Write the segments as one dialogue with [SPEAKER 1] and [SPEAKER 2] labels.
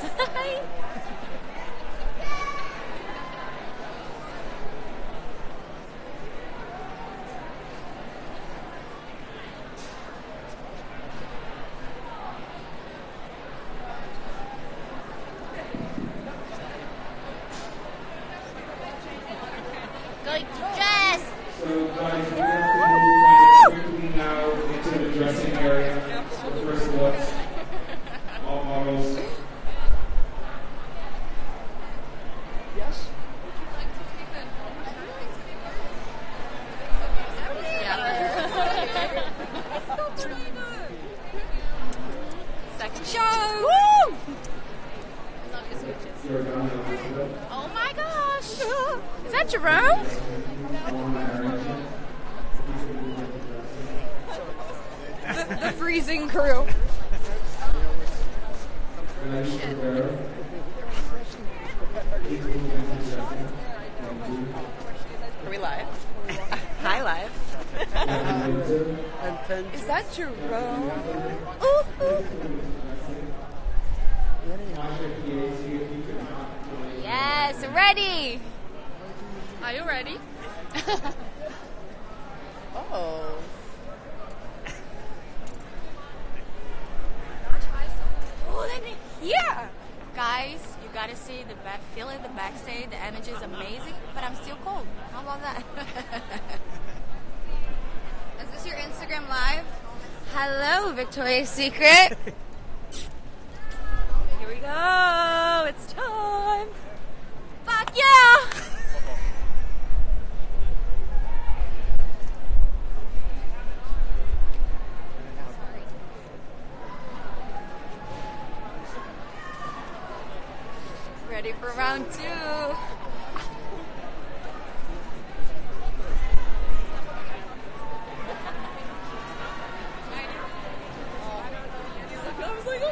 [SPEAKER 1] Go,
[SPEAKER 2] Jess! Show. Woo! Oh my gosh. Is that Jerome?
[SPEAKER 1] The, the freezing crew.
[SPEAKER 3] Ready for bearer. Please move into dressing. Thank you.
[SPEAKER 1] Are we live? Hi, live. Is that Jerome?
[SPEAKER 3] Masha PA, see if you can not join.
[SPEAKER 2] Yes, ready. Are you ready?
[SPEAKER 1] Oh.
[SPEAKER 2] Oh, here. Guys, you gotta see the back, feel it, the backstage. The energy is amazing, but I'm still cold. How about that? is this your Instagram live? Hello, Victoria's Secret. Go. It's time. Fuck yeah! Ready for round two.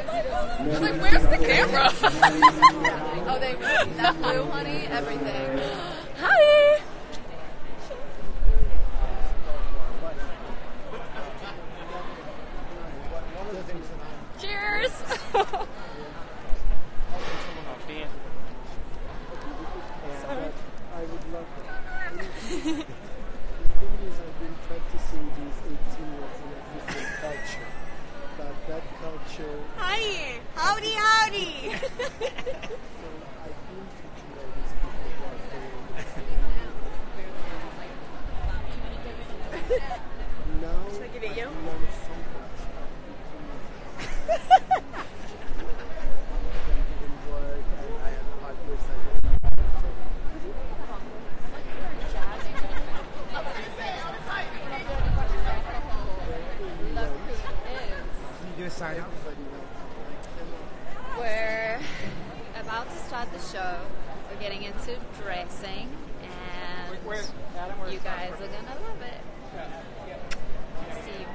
[SPEAKER 2] I was like, my god. I was like, where's the camera? oh, they that blue, honey, everything. Hi. Cheers.
[SPEAKER 4] I would love that. the thing is, I've been practicing these 18 years in a different culture. But that culture,
[SPEAKER 2] Hi. Howdy, howdy.
[SPEAKER 4] so I've been teaching all these people what they Now
[SPEAKER 1] Should I give it you?
[SPEAKER 4] I've learned so much. I've become in work and I have partners I don't
[SPEAKER 5] You do a sign off?
[SPEAKER 2] We're about to start the show. We're getting into dressing, and you guys are gonna love it. See you.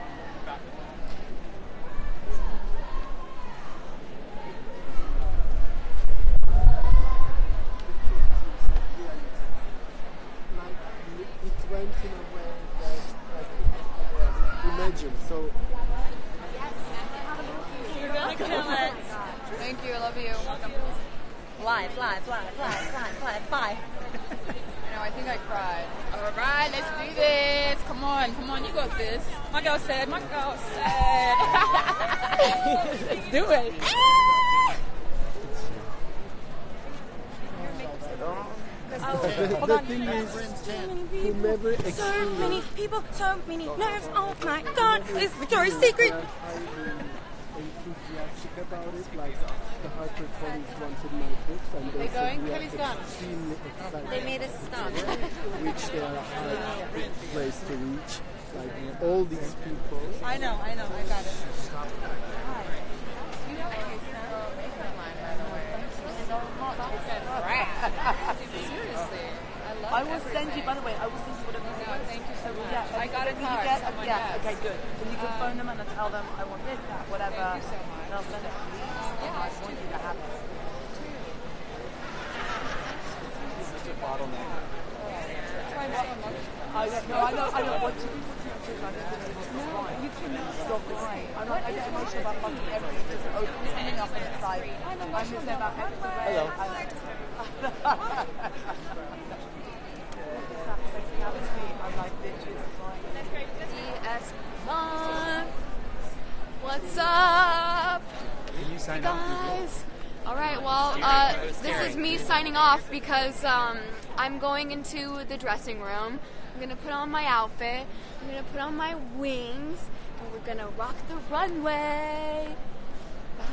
[SPEAKER 4] like it went in a way that I couldn't imagine. So
[SPEAKER 2] You're gonna kill it.
[SPEAKER 1] Thank you. I love you. Welcome. Live, live, live, live, live, live. Bye. I know. I think I cried.
[SPEAKER 6] All right, let's do this. Come on, come on, you got this. My girl said, my girl said. let's do it.
[SPEAKER 4] Oh, the thing is, whomever
[SPEAKER 2] So many people, so many nerves. Oh my God, it's Victoria's Secret.
[SPEAKER 4] I'm enthusiastic about it. Like the Harper Collins wanted my books, and they,
[SPEAKER 1] They
[SPEAKER 4] said
[SPEAKER 1] going?
[SPEAKER 4] we are
[SPEAKER 1] Kelly's gone.
[SPEAKER 4] extremely excited.
[SPEAKER 1] They made us stop.
[SPEAKER 4] which they are a hard place to reach. Like all these people.
[SPEAKER 1] I know. I know. I got it.
[SPEAKER 6] Seriously, I love
[SPEAKER 7] I will send you, by the way, I will send you whatever you want.
[SPEAKER 6] Thank you so much.
[SPEAKER 7] Yeah,
[SPEAKER 6] I got a card.
[SPEAKER 7] get-
[SPEAKER 6] Someone
[SPEAKER 7] yeah,
[SPEAKER 6] yes.
[SPEAKER 7] okay, good. Then you can phone them and tell them I want this, that, whatever.
[SPEAKER 6] Thank you so much.
[SPEAKER 7] And I'll send it to you.
[SPEAKER 6] Yes,
[SPEAKER 7] I want you to have it. I don't know, I know, I don't want you to No, you can stop crying. I'm not, I get emotional about fucking everything. Just opening up and it's like, I'm just about everything. Hello. I'm like, bitches crying.
[SPEAKER 2] DS One. What's up,
[SPEAKER 5] Can you sign off?
[SPEAKER 2] guys? All right, well, uh, this is me signing off because um, I'm going into the dressing room. I'm gonna put on my outfit. I'm gonna put on my wings, and we're gonna rock the runway. Bye.